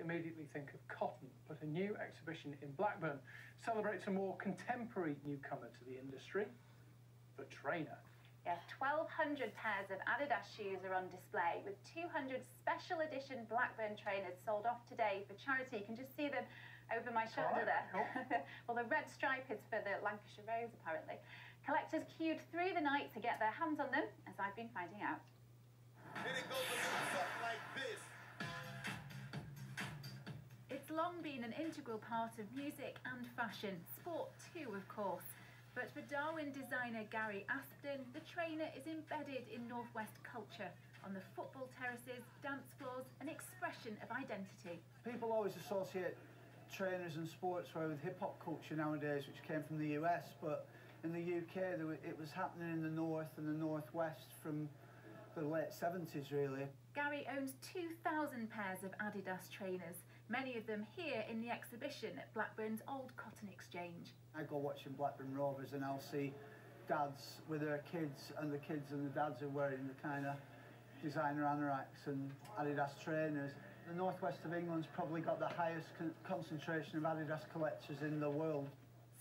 immediately think of cotton, but a new exhibition in Blackburn celebrates a more contemporary newcomer to the industry, the trainer. Yes, 1,200 pairs of Adidas shoes are on display, with 200 special edition Blackburn trainers sold off today for charity. You can just see them over my shoulder Right, there. well, the red stripe is for the Lancashire Rose, apparently. Collectors queued through the night to get their hands on them, as I've been finding out. Long been an integral part of music and fashion, sport too, of course. But for Darwen designer Gary Aspden, the trainer is embedded in Northwest culture. On the football terraces, dance floors, an expression of identity. People always associate trainers and sportswear with hip hop culture nowadays, which came from the US, but in the UK, it was happening in the north and the northwest from the late 70s, really. Gary owns 2,000 pairs of Adidas trainers, many of them here in the exhibition at Blackburn's Old Cotton Exchange. I go watching Blackburn Rovers and I'll see dads with their kids, and the kids and the dads are wearing the kind of designer anoraks and Adidas trainers. The northwest of England's probably got the highest con- concentration of Adidas collectors in the world.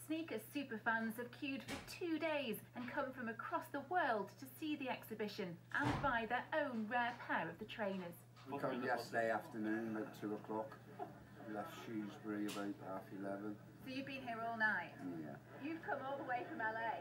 Sneakers superfans have queued for two days and come from across the world to see the exhibition and buy their own rare pair of the trainers. We come yesterday afternoon about two o'clock. We left Shrewsbury about half eleven. So you've been here all night? Yeah. You've come all the way from LA.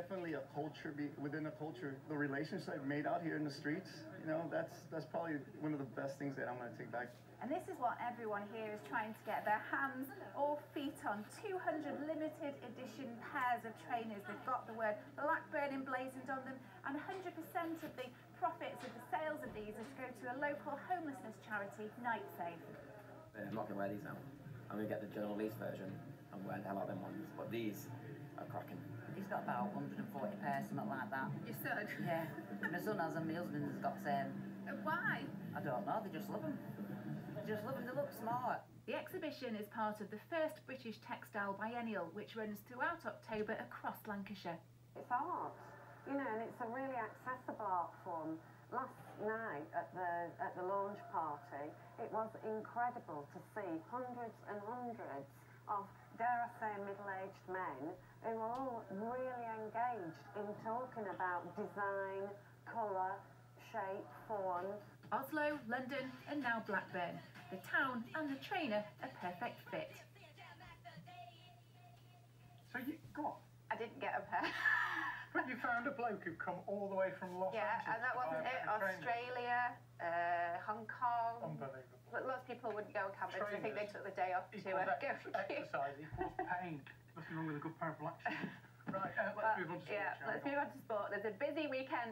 Why? definitely a culture be, within a culture. The relationships I've made out here in the streets, you know, that's that's probably one of the best things that I'm going to take back. And this is what everyone here is trying to get their hands or feet on. 200 limited edition pairs of trainers. They've got the word Blackburn emblazoned on them, and 100% of the profits of the sales of these is to go to a local homelessness charity, Night Safe. I'm not gonna wear these now. I'm gonna get the Journal Lease version and wear the hell out of them ones. But these are cracking. He's got about 140 pairs, something like that. Your son? Yeah. My son has and my husband has got the same. Why? I don't know, they just love them. They just love them, they look smart. The exhibition is part of the first British Textile Biennial, which runs throughout October across Lancashire. It's art, you know, and it's a really accessible art form. Last night at the at the launch party, it was incredible to see hundreds and hundreds of, dare I say, middle-aged men who were all really engaged in talking about design, colour, shape, form. Oslo, London, and now Blackburn. The town and the trainer a perfect fit. So you got, I didn't get a pair. but you found a bloke who'd come all the way from Los yeah, Angeles. and that wasn't it. pair of trainers. Australia, uh, Hong Kong. Unbelievable. But lots of people wouldn't go camping. I think they took the day off to Equals uh, go ex- for cute. exercise equals pain. Nothing wrong with a good pair of black shoes. Right, uh, let's But, move on to sport, yeah, let's move on to sport. There's a busy weekend